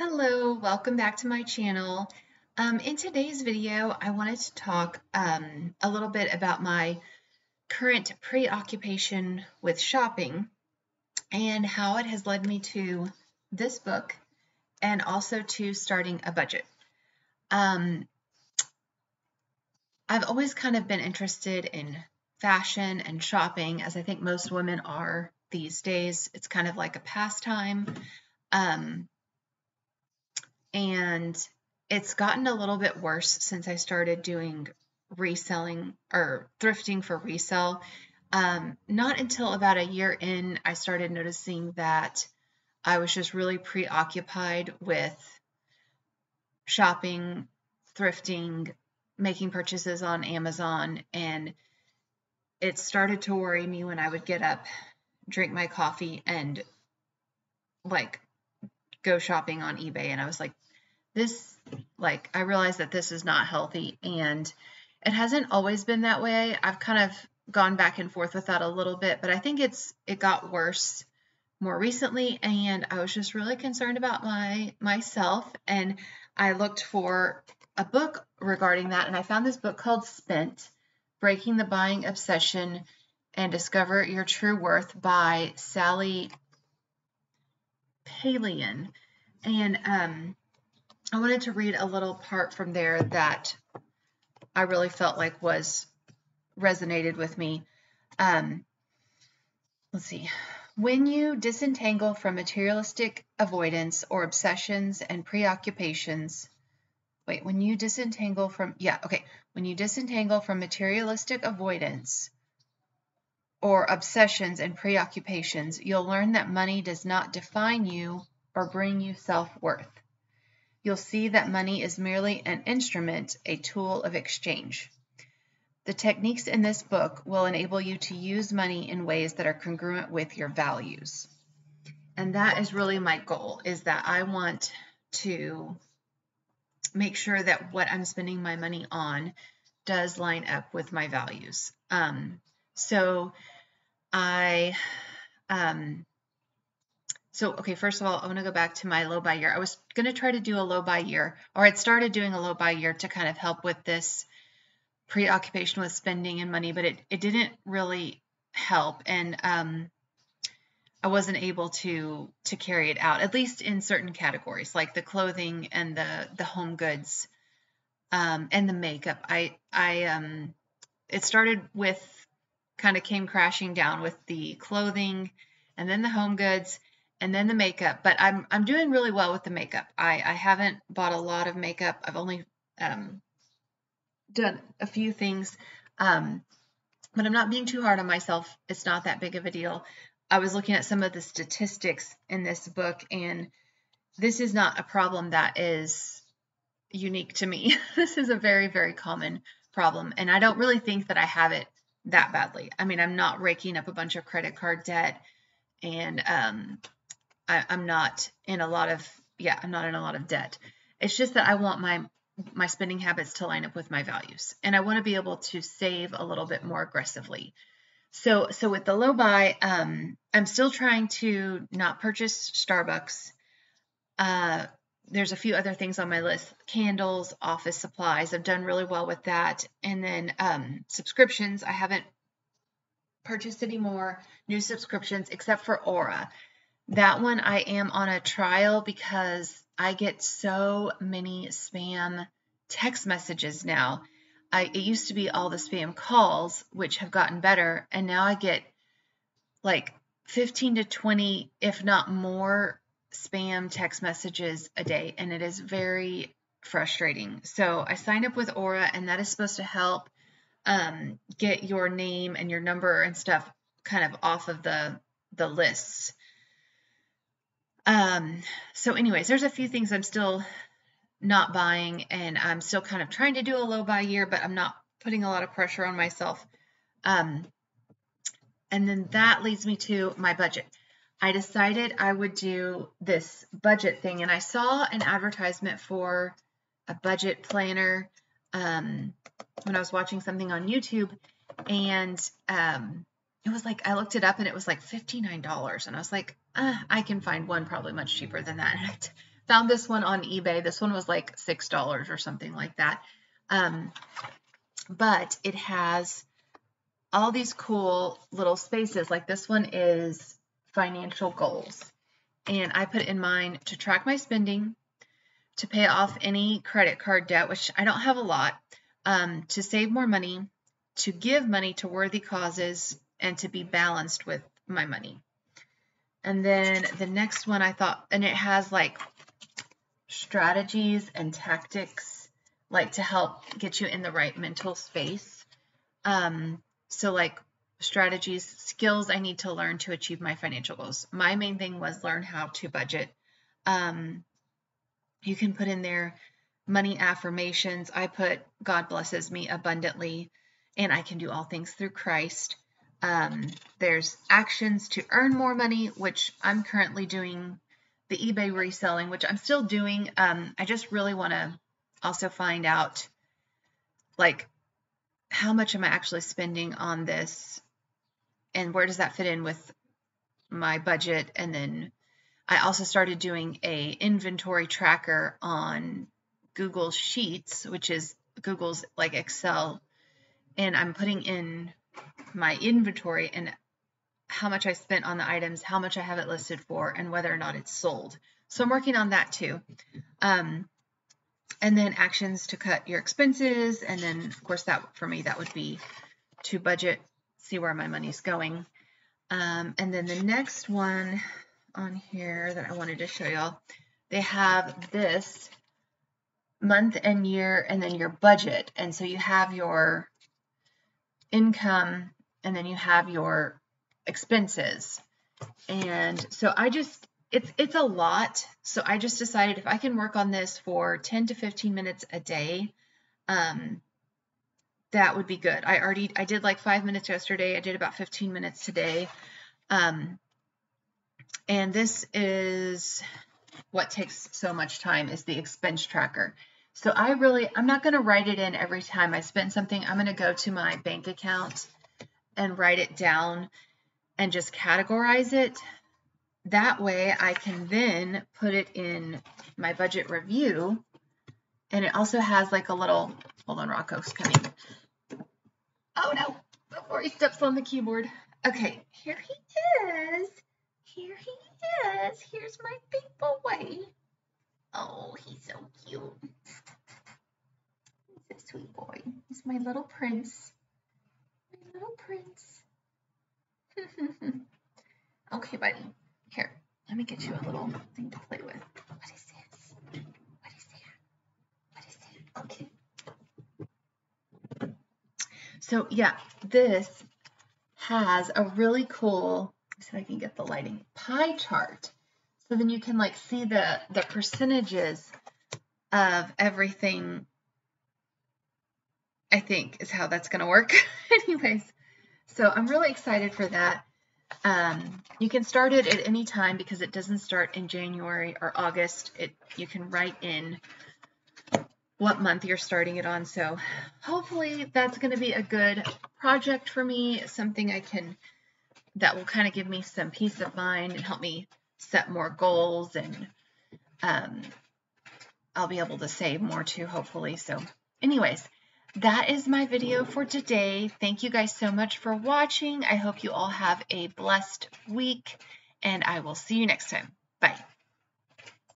Hello, welcome back to my channel. Um, in today's video, I wanted to talk um, a little bit about my current preoccupation with shopping and how it has led me to this book and also to starting a budget. Um, I've always kind of been interested in fashion and shopping, as I think most women are these days. It's kind of like a pastime. And it's gotten a little bit worse since I started doing reselling or thrifting for resale. Um, not until about a year in, I started noticing that I was just really preoccupied with shopping, thrifting, making purchases on Amazon, and it started to worry me when I would get up, drink my coffee, and like go shopping on eBay and I was like, this, like, I realized that this is not healthy. And it hasn't always been that way. I've kind of gone back and forth with that a little bit, but I think it's, it got worse more recently and I was just really concerned about my myself and I looked for a book regarding that and I found this book called Spent Breaking the Buying Obsession and Discover Your True Worth by Sally Palaian. And um, I wanted to read a little part from there that I really felt like was resonated with me. Um, let's see. When you disentangle from materialistic avoidance or obsessions and preoccupations, wait, when you disentangle from, yeah, okay, when you disentangle from materialistic avoidance or obsessions and preoccupations, you'll learn that money does not define you or bring you self worth. You'll see that money is merely an instrument, a tool of exchange. The techniques in this book will enable you to use money in ways that are congruent with your values. And that is really my goal is that I want to make sure that what I'm spending my money on does line up with my values. Um, so I, um, so okay, first of all, I want to go back to my low buy year. I was going to try to do a low buy year, or I'd started doing a low buy year to kind of help with this preoccupation with spending and money, but it, it didn't really help. And um, I wasn't able to to carry it out, at least in certain categories, like the clothing and the the home goods um, and the makeup. I I um it started with kind of came crashing down with the clothing and then the home goods and then the makeup. But I'm I'm doing really well with the makeup. I I haven't bought a lot of makeup. I've only um, done a few things. Um, but I'm not being too hard on myself. It's not that big of a deal. I was looking at some of the statistics in this book, and this is not a problem that is unique to me. this is a very, very common problem. And I don't really think that I have it that badly. I mean, I'm not raking up a bunch of credit card debt and um, I, I'm not in a lot of, yeah, I'm not in a lot of debt. It's just that I want my my spending habits to line up with my values and I want to be able to save a little bit more aggressively. So so with the low buy, um, I'm still trying to not purchase Starbucks. Uh, there's a few other things on my list candles office supplies i've done really well with that and then um, subscriptions i haven't purchased any more new subscriptions except for aura that one i am on a trial because i get so many spam text messages now I, it used to be all the spam calls which have gotten better and now i get like 15 to 20 if not more spam text messages a day, and it is very frustrating. So I signed up with Aura, and that is supposed to help um, get your name and your number and stuff kind of off of the the lists. Um, so, anyways, there's a few things I'm still not buying, and I'm still kind of trying to do a low buy year, but I'm not putting a lot of pressure on myself. Um, and then that leads me to my budget. I decided I would do this budget thing, and I saw an advertisement for a budget planner um, when I was watching something on YouTube, and um, it was like I looked it up and it was like fifty nine dollars, and I was like, uh, I can find one probably much cheaper than that. I found this one on eBay. This one was like $6 or something like that. Um, but it has all these cool little spaces. Like this one is financial goals. And I put in mine to track my spending, to pay off any credit card debt, which I don't have a lot, um, to save more money, to give money to worthy causes, and to be balanced with my money. And then the next one I thought, and it has like strategies and tactics, like to help get you in the right mental space. Um, so, like strategies, skills I need to learn to achieve my financial goals. My main thing was learn how to budget. Um, you can put in there money affirmations. I put God blesses me abundantly and I can do all things through Christ. Um, there's actions to earn more money, which I'm currently doing the eBay reselling, which I'm still doing. Um, I just really want to also find out like how much am I actually spending on this? And where does that fit in with my budget? And then I also started doing a inventory tracker on Google Sheets, which is Google's like Excel, and I'm putting in my inventory and how much I spent on the items, how much I have it listed for, and whether or not it's sold. So I'm working on that too. Um, and then actions to cut your expenses. And then, of course, that for me, that would be to budget, see where my money's going. Um, and then the next one on here that I wanted to show y'all, they have this month and year and then your budget. And so you have your income and then you have your expenses. And so I just it's it's a lot. So I just decided if I can work on this for 10 to 15 minutes a day, um that would be good. I already I did like 5 minutes yesterday. I did about 15 minutes today. Um and this is what takes so much time is the expense tracker. So I really, I'm not going to write it in every time I spend something. I'm going to go to my bank account and write it down and just categorize it. That way I can then put it in my budget review. And it also has like a little, hold on, Rocco's coming. Oh no, before he steps on the keyboard. Okay, here he is. Here he is. Here's my big boy. Oh, he's so cute. He's a sweet boy. He's my little prince. My little prince. okay, buddy. Here, let me get you a little thing to play with. What is this? What is that? What is that? Okay. So, yeah, this has a really cool, see if I can get the lighting, pie chart. So then you can like see the, the percentages of everything, I think is how that's going to work. Anyways, so I'm really excited for that. Um, you can start it at any time because it doesn't start in January or August. It You can write in what month you're starting it on. So hopefully that's going to be a good project for me, something I can, that will kind of give me some peace of mind and help me set more goals and um, I'll be able to save more too, hopefully. So anyways, that is my video for today. Thank you guys so much for watching. I hope you all have a blessed week and I will see you next time. Bye.